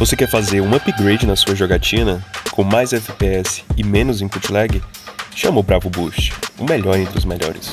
Você quer fazer um upgrade na sua jogatina, com mais FPS e menos input lag? Chama o Bravo Boost, o melhor entre os melhores.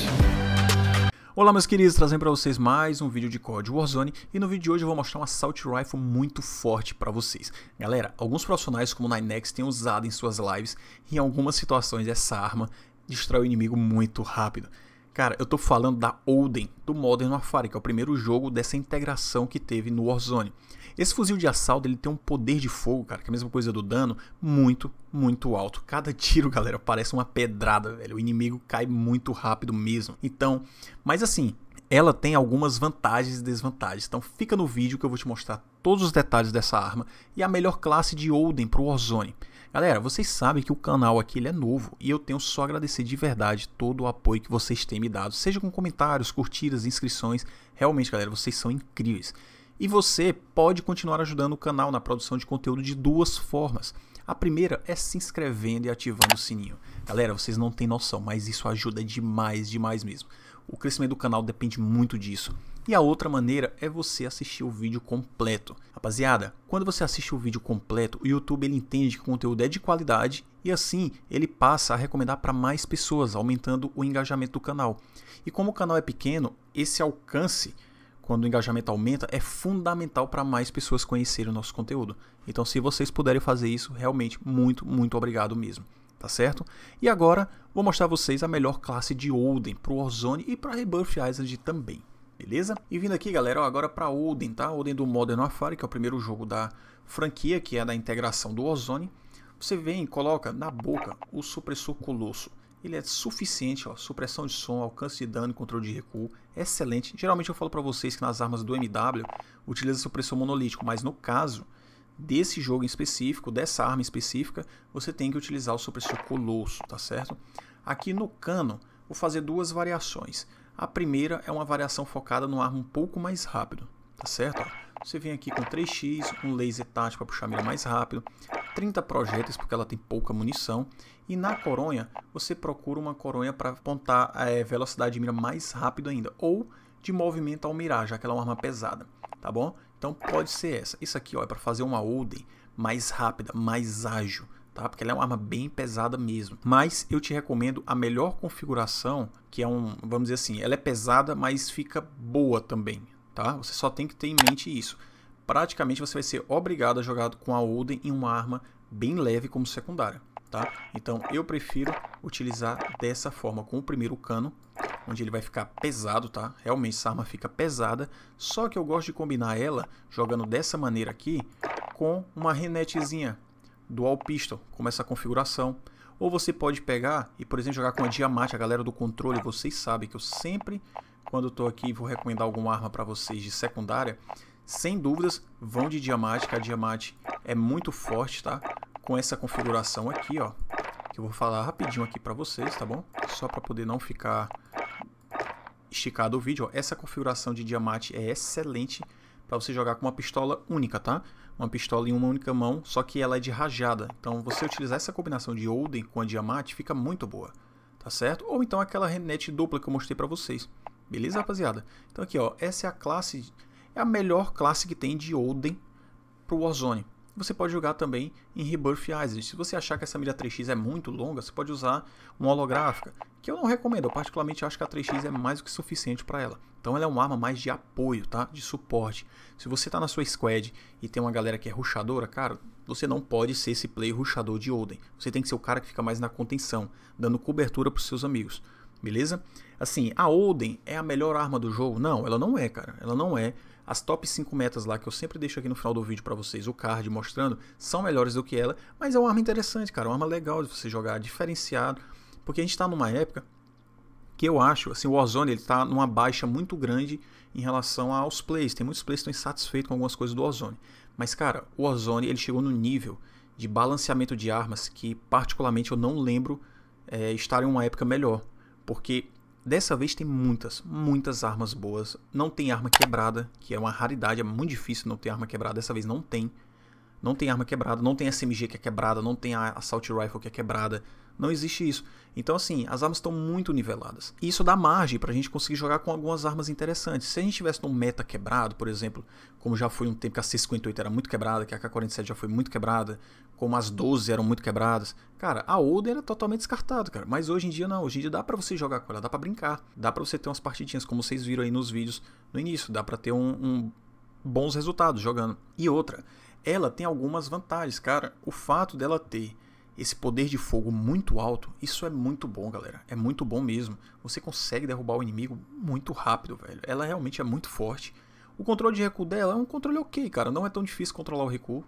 Olá meus queridos, trazendo para vocês mais um vídeo de COD Warzone e no vídeo de hoje eu vou mostrar um Assault Rifle muito forte para vocês. Galera, alguns profissionais como o Ninex têm usado em suas lives e em algumas situações essa arma destrói o inimigo muito rápido. Cara, eu tô falando da Odin, do Modern Warfare, que é o primeiro jogo dessa integração que teve no Warzone. Esse fuzil de assalto ele tem um poder de fogo, cara, que é a mesma coisa do dano, muito, muito alto. Cada tiro, galera, parece uma pedrada, velho. O inimigo cai muito rápido mesmo. Então, mas assim, ela tem algumas vantagens e desvantagens. Então fica no vídeo que eu vou te mostrar todos os detalhes dessa arma e a melhor classe de Odin pro Warzone. Galera, vocês sabem que o canal aqui ele é novo e eu tenho só a agradecer de verdade todo o apoio que vocês têm me dado, seja com comentários, curtidas, inscrições. Realmente, galera, vocês são incríveis. E você pode continuar ajudando o canal na produção de conteúdo de duas formas. A primeira é se inscrevendo e ativando o sininho. Galera, vocês não têm noção, mas isso ajuda demais, demais mesmo. O crescimento do canal depende muito disso. E a outra maneira é você assistir o vídeo completo. Rapaziada, quando você assiste o vídeo completo, o YouTube ele entende que o conteúdo é de qualidade e assim ele passa a recomendar para mais pessoas, aumentando o engajamento do canal. E como o canal é pequeno, esse alcance quando o engajamento aumenta, é fundamental para mais pessoas conhecerem o nosso conteúdo. Então, se vocês puderem fazer isso, realmente, muito, muito obrigado mesmo. Tá certo? E agora, vou mostrar a vocês a melhor classe de Odin para o Warzone e para Rebirth Island também. Beleza? E vindo aqui, galera, ó, agora para Odin, tá? Odin do Modern Warfare, que é o primeiro jogo da franquia, que é da integração do Warzone. Você vem e coloca na boca o supressor Colosso ele é suficiente, ó, supressão de som, alcance de dano controle de recuo, excelente. Geralmente eu falo para vocês que nas armas do MW utiliza supressor monolítico, mas no caso desse jogo em específico, dessa arma específica, você tem que utilizar o supressor colosso, tá certo? Aqui no cano, vou fazer duas variações. A primeira é uma variação focada no arma um pouco mais rápido, tá certo? Você vem aqui com 3x, um laser tático para puxar mira mais rápido, 30 projéteis porque ela tem pouca munição. E na coronha, você procura uma coronha para apontar a é, velocidade de mira mais rápido ainda. Ou de movimento ao mirar, já que ela é uma arma pesada. Tá bom? Então pode ser essa. Isso aqui ó, é para fazer uma Oden mais rápida, mais ágil. Tá? Porque ela é uma arma bem pesada mesmo. Mas eu te recomendo a melhor configuração, que é um, vamos dizer assim, ela é pesada, mas fica boa também. Tá? Você só tem que ter em mente isso praticamente você vai ser obrigado a jogar com a Oden em uma arma bem leve como secundária. Tá? Então eu prefiro utilizar dessa forma com o primeiro cano, onde ele vai ficar pesado, tá? Realmente essa arma fica pesada, só que eu gosto de combinar ela jogando dessa maneira aqui com uma renetezinha dual pistol, como essa configuração. Ou você pode pegar e, por exemplo, jogar com a Diamante, a galera do controle, vocês sabem que eu sempre, quando estou aqui, vou recomendar alguma arma para vocês de secundária, sem dúvidas, vão de diamante, que a diamante é muito forte, tá? Com essa configuração aqui, ó. Que eu vou falar rapidinho aqui para vocês, tá bom? Só para poder não ficar esticado o vídeo, ó. Essa configuração de diamante é excelente para você jogar com uma pistola única, tá? Uma pistola em uma única mão, só que ela é de rajada. Então, você utilizar essa combinação de Odin com a diamante fica muito boa, tá certo? Ou então aquela renete dupla que eu mostrei para vocês. Beleza, rapaziada? Então aqui, ó, essa é a classe é a melhor classe que tem de Odin para o Warzone. Você pode jogar também em Rebirth Island. Se você achar que essa mira 3x é muito longa, você pode usar uma holográfica, que eu não recomendo. Eu particularmente acho que a 3x é mais do que suficiente para ela. Então ela é uma arma mais de apoio, tá? De suporte. Se você está na sua squad e tem uma galera que é ruxadora, cara, você não pode ser esse play ruxador de Odin. Você tem que ser o cara que fica mais na contenção, dando cobertura para os seus amigos. Beleza? Assim, a Odin é a melhor arma do jogo? Não, ela não é, cara. Ela não é. As top 5 metas lá, que eu sempre deixo aqui no final do vídeo para vocês, o card mostrando, são melhores do que ela, mas é uma arma interessante, cara, uma arma legal de você jogar, diferenciado, porque a gente está numa época que eu acho, assim, o Warzone ele tá numa baixa muito grande em relação aos plays. Tem muitos plays que estão insatisfeitos com algumas coisas do Warzone. Mas, cara, o Warzone ele chegou no nível de balanceamento de armas que, particularmente, eu não lembro é, estar em uma época melhor. Porque Dessa vez tem muitas, muitas armas boas. Não tem arma quebrada, que é uma raridade, é muito difícil não ter arma quebrada. Dessa vez não tem. Não tem arma quebrada, não tem SMG que é quebrada, não tem a Assault Rifle que é quebrada. Não existe isso. Então, assim, as armas estão muito niveladas. E isso dá margem para a gente conseguir jogar com algumas armas interessantes. Se a gente tivesse num meta quebrado, por exemplo, como já foi um tempo que a C58 era muito quebrada, que a K47 já foi muito quebrada, como as 12 eram muito quebradas, cara, a Oden era totalmente descartada, cara. Mas hoje em dia não. Hoje em dia dá para você jogar com ela, dá para brincar. Dá para você ter umas partidinhas, como vocês viram aí nos vídeos no início. Dá para ter um, um bons resultados jogando. E outra, ela tem algumas vantagens, cara. O fato dela ter esse poder de fogo muito alto, isso é muito bom, galera. É muito bom mesmo. Você consegue derrubar o inimigo muito rápido, velho. Ela realmente é muito forte. O controle de recuo dela é um controle ok, cara. Não é tão difícil controlar o recuo.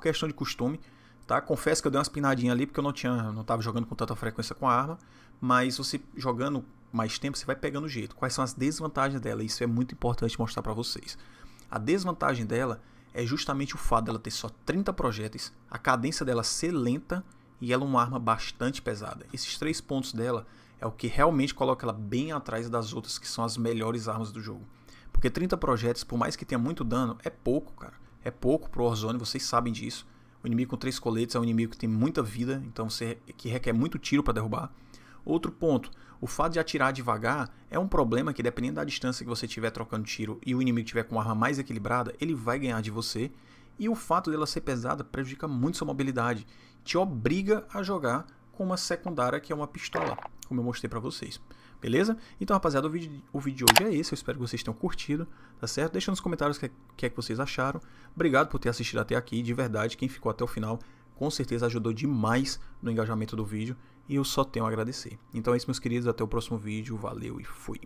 Questão de costume, tá? Confesso que eu dei umas pinadinhas ali porque eu não tinha, não tava jogando com tanta frequência com a arma, mas você jogando mais tempo, você vai pegando o jeito. Quais são as desvantagens dela? Isso é muito importante mostrar para vocês. A desvantagem dela é justamente o fato dela ter só 30 projéteis, a cadência dela ser lenta e ela é uma arma bastante pesada. Esses três pontos dela é o que realmente coloca ela bem atrás das outras que são as melhores armas do jogo. Porque 30 projéteis, por mais que tenha muito dano, é pouco, cara. É pouco pro Warzone, vocês sabem disso. O inimigo com três coletes é um inimigo que tem muita vida, então você que requer muito tiro para derrubar. Outro ponto, o fato de atirar devagar é um problema que dependendo da distância que você estiver trocando tiro e o inimigo tiver com uma arma mais equilibrada, ele vai ganhar de você. E o fato dela ser pesada prejudica muito sua mobilidade, te obriga a jogar com uma secundária que é uma pistola, como eu mostrei para vocês. Beleza? Então, rapaziada, o vídeo, o vídeo de hoje é esse. Eu espero que vocês tenham curtido, tá certo? Deixa nos comentários o que, que é que vocês acharam. Obrigado por ter assistido até aqui. De verdade, quem ficou até o final com certeza ajudou demais no engajamento do vídeo e eu só tenho a agradecer. Então é isso, meus queridos. Até o próximo vídeo. Valeu e fui.